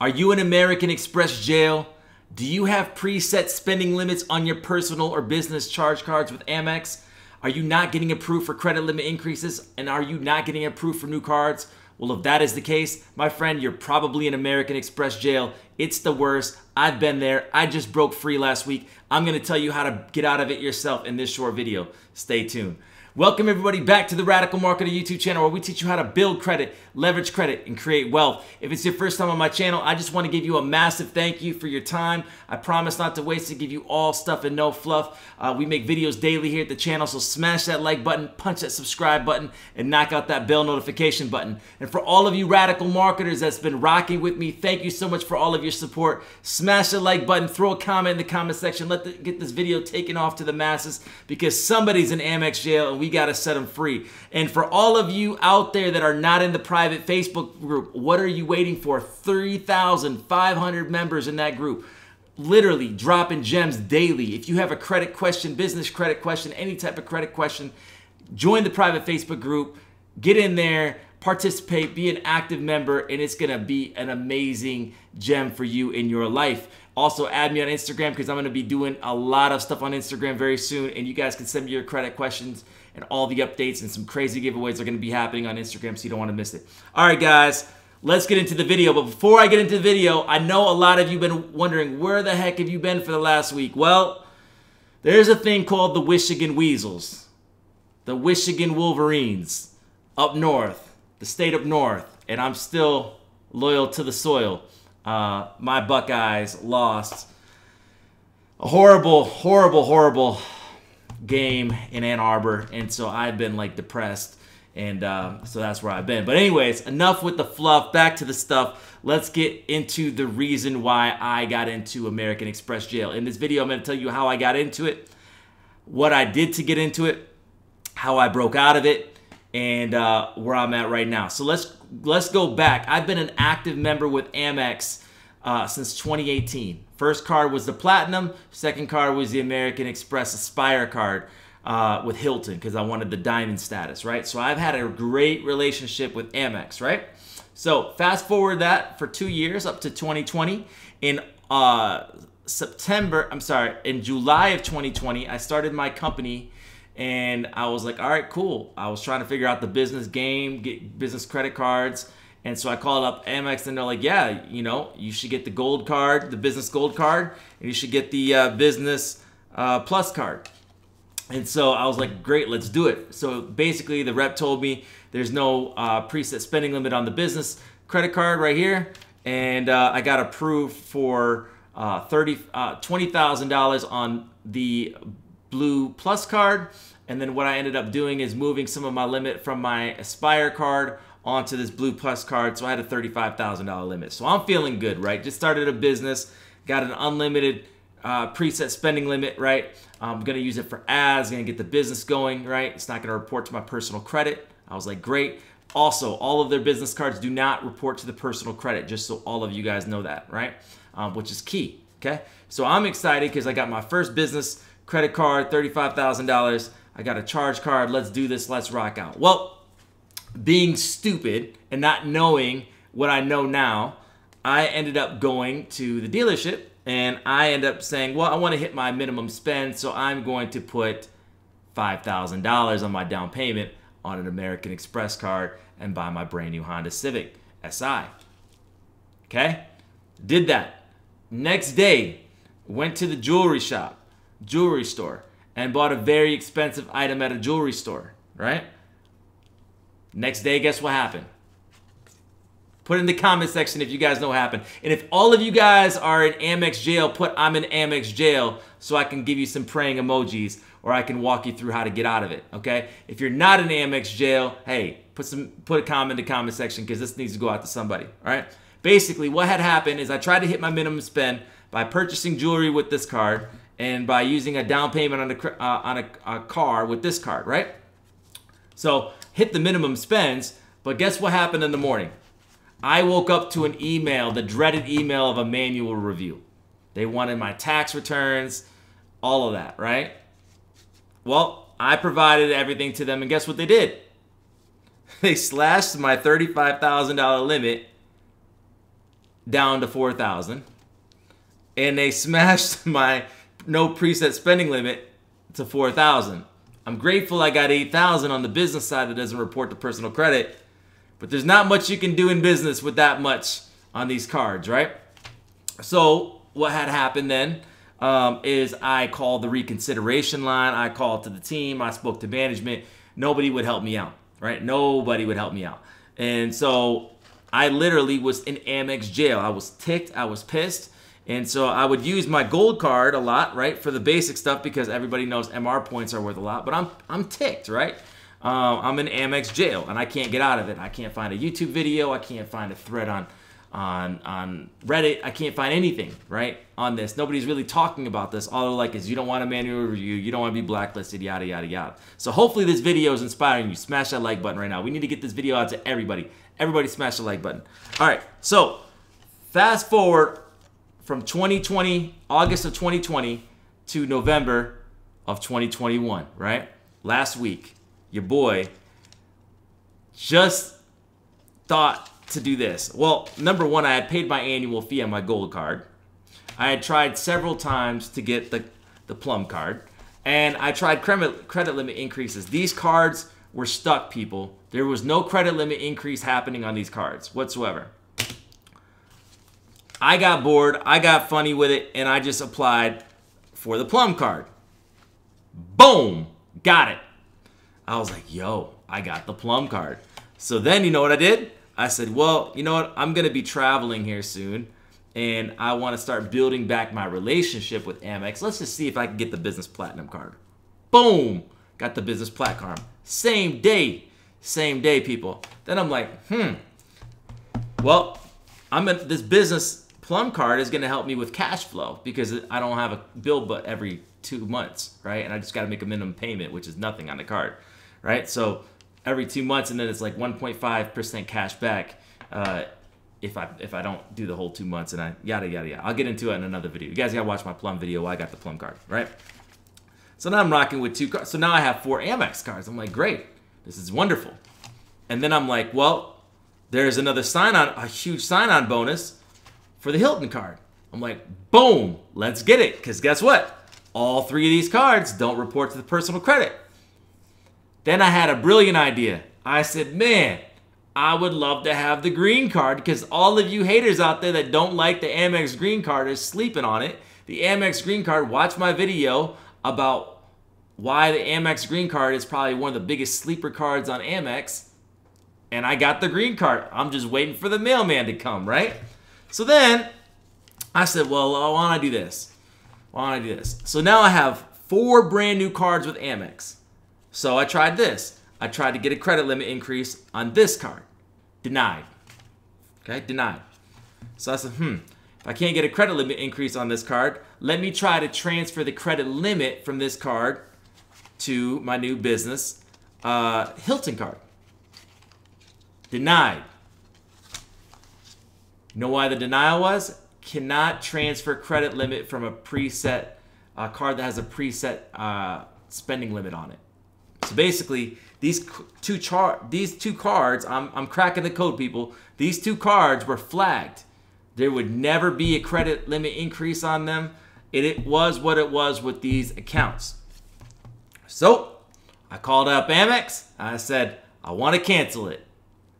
Are you in American Express jail? Do you have preset spending limits on your personal or business charge cards with Amex? Are you not getting approved for credit limit increases? And are you not getting approved for new cards? Well, if that is the case, my friend, you're probably in American Express jail. It's the worst. I've been there. I just broke free last week. I'm going to tell you how to get out of it yourself in this short video. Stay tuned. Welcome everybody back to the Radikal Marketer YouTube channel where we teach you how to build credit, leverage credit, and create wealth. If it's your first time on my channel, I just want to give you a massive thank you for your time. I promise not to waste to give you all stuff and no fluff. Uh, we make videos daily here at the channel, so smash that like button, punch that subscribe button, and knock out that bell notification button. And for all of you radical marketers that's been rocking with me, thank you so much for all of your support. Smash the like button, throw a comment in the comment section, let the, get this video taken off to the masses because somebody's in Amex jail and we got to set them free. And for all of you out there that are not in the private Facebook group, what are you waiting for? 3,500 members in that group. Literally dropping gems daily. If you have a credit question, business credit question, any type of credit question, join the private Facebook group, get in there, participate, be an active member, and it's gonna be an amazing gem for you in your life. Also, add me on Instagram because I'm to be doing a lot of stuff on Instagram very soon. And you guys can send me your credit questions and all the updates and some crazy giveaways are going to be happening on Instagram, so you don't want to miss it. All right, guys, let's get into the video. But before I get into the video, I know a lot of you been wondering where the heck have you been for the last week? Well, there's a thing called the Michigan Weasels, the Michigan Wolverines up north, the state up north, and I'm still loyal to the soil. Uh, my Buckeyes lost a horrible, horrible, horrible game in Ann Arbor, and so I've been like depressed, and uh, so that's where I've been. But anyways, enough with the fluff. Back to the stuff. Let's get into the reason why I got into American Express jail. In this video, I'm going to tell you how I got into it, what I did to get into it, how I broke out of it, and uh, where I'm at right now. So let's let's go back. I've been an active member with Amex uh, since 2018. First card was the Platinum. Second card was the American Express Aspire card uh, with Hilton because I wanted the Diamond status, right? So I've had a great relationship with Amex, right? So fast forward that for two years up to 2020. In uh, September, I'm sorry, in July of 2020, I started my company and I was like, all right, cool. I was trying to figure out the business game, get business credit cards. And so I called up Amex and they're like, yeah, you know, you should get the gold card, the business gold card, and you should get the uh, business uh, plus card. And so I was like, great, let's do it. So basically, the rep told me there's no uh, preset spending limit on the business credit card right here. And uh, I got approved for uh, 30, uh, $20,000 on the Blue Plus card. And then what I ended up doing is moving some of my limit from my Aspire card onto this Blue Plus card. So I had a $35,000 limit. So I'm feeling good, right? Just started a business, got an unlimited uh, preset spending limit, right? I'm gonna use it for ads, gonna get the business going, right? It's not gonna report to my personal credit. I was like, great. Also, all of their business cards do not report to the personal credit, just so all of you guys know that, right? Um, which is key, okay? So I'm excited because I got my first business credit card, $35,000. I got a charge card. Let's do this. Let's rock out. Well, being stupid and not knowing what I know now, I ended up going to the dealership and I ended up saying, well, I want to hit my minimum spend, so I'm going to put $5,000 on my down payment on an American Express card and buy my brand new Honda Civic SI. Okay? Did that. Next day, went to the jewelry shop, jewelry store, and bought a very expensive item at a jewelry store, right? Next day, guess what happened? Put in the comment section if you guys know what happened. And if all of you guys are in Amex jail, put I'm in Amex jail so I can give you some praying emojis or I can walk you through how to get out of it. Okay? If you're not in Amex jail, hey, put some put a comment in the comment section because this needs to go out to somebody. All right. Basically, what had happened is I tried to hit my minimum spend by purchasing jewelry with this card and by using a down payment on a uh, on a, a car with this card, right? So hit the minimum spends, but guess what happened in the morning? I woke up to an email, the dreaded email of a manual review. They wanted my tax returns, all of that, right? Well, I provided everything to them, and guess what they did? They slashed my $35,000 limit down to 4,000 and they smashed my no preset spending limit to 4,000. I'm grateful I got 8,000 on the business side that doesn't report to personal credit, but there's not much you can do in business with that much on these cards, right? So what had happened then um, is I called the reconsideration line. I called to the team. I spoke to management. Nobody would help me out, right? Nobody would help me out. And so I literally was in Amex jail. I was ticked. I was pissed. And so I would use my gold card a lot, right, for the basic stuff because everybody knows MR points are worth a lot. But I'm I'm ticked, right? Uh, I'm in Amex jail and I can't get out of it. I can't find a YouTube video. I can't find a thread on on on Reddit. I can't find anything right on this. Nobody's really talking about this. All they're like is you don't want a manual review, you don't want to be blacklisted, yada yada yada. So hopefully this video is inspiring you. Smash that like button right now. We need to get this video out to everybody. Everybody smash the like button. All right, so fast forward from 2020, August of 2020 to November of 2021, right? Last week, your boy just thought to do this. Well, number one, I had paid my annual fee on my gold card. I had tried several times to get the, the plum card. And I tried credit, credit limit increases. These cards were stuck, people. There was no credit limit increase happening on these cards whatsoever. I got bored, I got funny with it, and I just applied for the plum card. Boom! Got it. I was like, yo, I got the plum card. So then you know what I did? I said, well, you know what? I'm going to be traveling here soon and I want to start building back my relationship with Amex. Let's just see if I can get the business platinum card. Boom! Got the business plat card. Same day. Same day, people. Then I'm like, hmm. Well, I'm in this business plum card is going to help me with cash flow because I don't have a bill but every two months, right? And I just got to make a minimum payment, which is nothing on the card, right? So every two months, and then it's like 1.5% cash back uh, if I if I don't do the whole two months, and I yada yada yada. I'll get into it in another video. You guys gotta watch my plum video. I got the plum card, right? So now I'm rocking with two cards. So now I have four Amex cards. I'm like, great, this is wonderful. And then I'm like, well, there's another sign on, a huge sign on bonus for the Hilton card. I'm like, boom, let's get it. Because guess what? All three of these cards don't report to the personal credit. Then I had a brilliant idea. I said, man, I would love to have the green card because all of you haters out there that don't like the Amex green card is sleeping on it. The Amex green card, watch my video about why the Amex green card is probably one of the biggest sleeper cards on Amex. And I got the green card. I'm just waiting for the mailman to come, right? So then I said, well, I want to do this. Why want to do this? So now I have four brand new cards with Amex. So I tried this. I tried to get a credit limit increase on this card. Denied. Okay, denied. So I said, hmm, if I can't get a credit limit increase on this card, let me try to transfer the credit limit from this card to my new business uh, Hilton card. Denied. You know why the denial was? Cannot transfer credit limit from a preset card that has a preset uh, spending limit on it. So basically, these two char these two cards, I'm, I'm cracking the code, people. These two cards were flagged. There would never be a credit limit increase on them. It, it was what it was with these accounts. So I called up Amex. I said, I want to cancel it.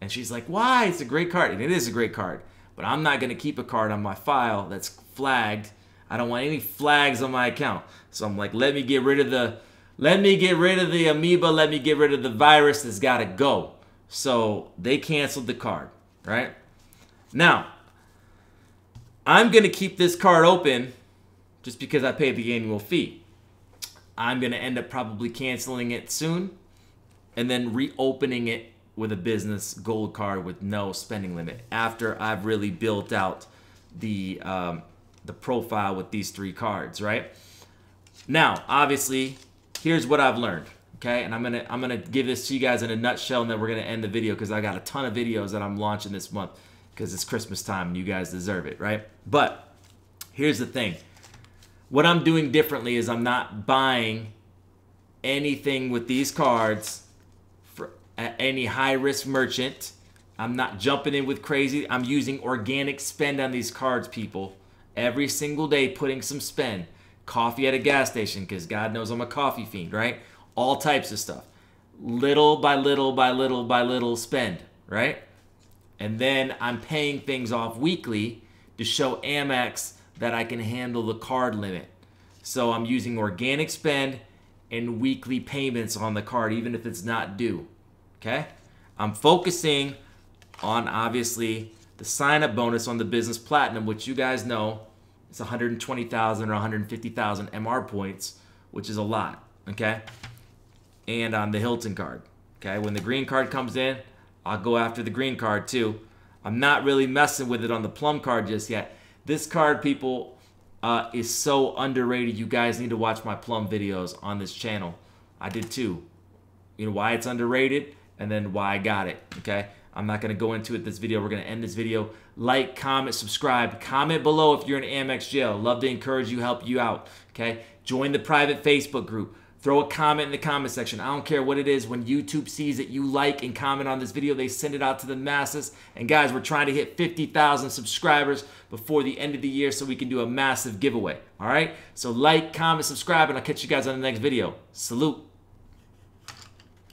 And she's like, why? It's a great card. And it is a great card. But I'm not going to keep a card on my file that's flagged. I don't want any flags on my account. So I'm like, let me get rid of the let me get rid of the amoeba. Let me get rid of the virus that's got to go. So they canceled the card, right? Now, I'm going to keep this card open just because I paid the annual fee. I'm going to end up probably canceling it soon and then reopening it with a business gold card with no spending limit after I've really built out the um, the profile with these three cards, right? Now, obviously, here's what I've learned. Okay, and I'm gonna I'm gonna give this to you guys in a nutshell, and then we're gonna end the video because I got a ton of videos that I'm launching this month because it's Christmas time and you guys deserve it, right? But here's the thing: what I'm doing differently is I'm not buying anything with these cards any high risk merchant. I'm not jumping in with crazy. I'm using organic spend on these cards, people. Every single day, putting some spend. Coffee at a gas station, because God knows I'm a coffee fiend, right? All types of stuff. Little by little by little by little spend, right? And then I'm paying things off weekly to show Amex that I can handle the card limit. So I'm using organic spend and weekly payments on the card, even if it's not due. Okay? I'm focusing on obviously the sign up bonus on the business platinum, which you guys know is 120,000 or 150,000 MR points, which is a lot. Okay? And on the Hilton card. Okay? When the green card comes in, I'll go after the green card too. I'm not really messing with it on the plum card just yet. This card, people, uh, is so underrated. You guys need to watch my plum videos on this channel. I did too. You know why it's underrated and then why I got it. Okay. I'm not going to go into it this video. We're going to end this video. Like, comment, subscribe. Comment below if you're in Amex jail. Love to encourage you, help you out. Okay. Join the private Facebook group. Throw a comment in the comment section. I don't care what it is. When YouTube sees it, you like and comment on this video. They send it out to the masses. And guys, we're trying to hit 50,000 subscribers before the end of the year so we can do a massive giveaway. All right? So like, comment, subscribe, and I'll catch you guys on the next video. Salute.